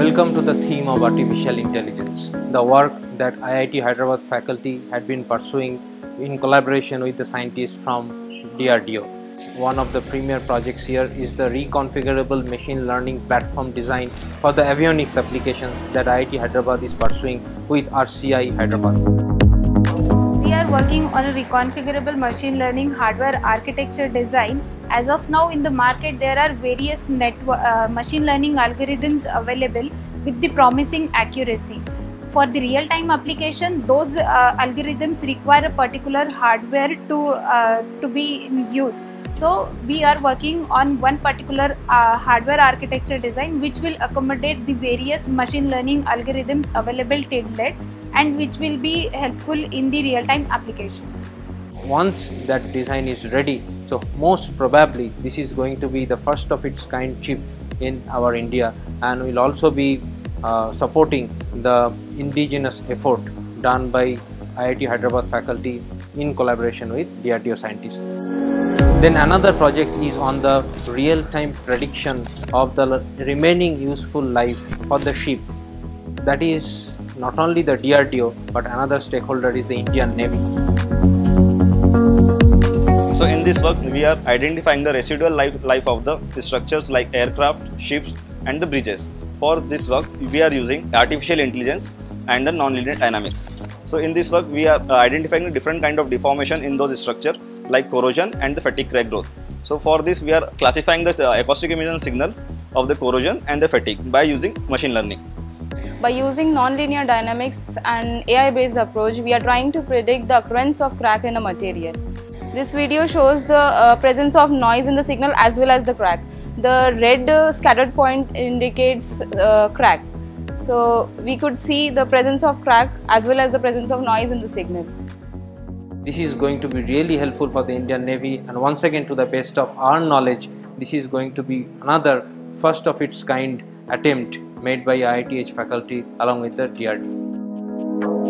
Welcome to the theme of artificial intelligence, the work that IIT Hyderabad faculty had been pursuing in collaboration with the scientists from DRDO. One of the premier projects here is the reconfigurable machine learning platform design for the avionics application that IIT Hyderabad is pursuing with RCI Hyderabad. Working on a reconfigurable machine learning hardware architecture design. As of now in the market there are various network, uh, machine learning algorithms available with the promising accuracy. For the real-time application, those uh, algorithms require a particular hardware to, uh, to be in use. So we are working on one particular uh, hardware architecture design which will accommodate the various machine learning algorithms available till date and which will be helpful in the real-time applications. Once that design is ready, so most probably this is going to be the first of its kind chip in our India and will also be uh, supporting the indigenous effort done by IIT Hyderabad faculty in collaboration with DRDO scientists. Then another project is on the real-time prediction of the remaining useful life for the ship. That is not only the DRDO but another stakeholder is the Indian Navy. So in this work we are identifying the residual life, life of the structures like aircraft, ships and the bridges. For this work we are using artificial intelligence and the nonlinear dynamics. So in this work we are uh, identifying different kind of deformation in those structure like corrosion and the fatigue crack growth. So for this we are classifying the uh, acoustic emission signal of the corrosion and the fatigue by using machine learning. By using nonlinear dynamics and AI-based approach, we are trying to predict the occurrence of crack in a material. This video shows the uh, presence of noise in the signal as well as the crack. The red uh, scattered point indicates uh, crack. So we could see the presence of crack as well as the presence of noise in the signal. This is going to be really helpful for the Indian Navy and once again to the best of our knowledge, this is going to be another first of its kind attempt made by IITH faculty along with the DRDO.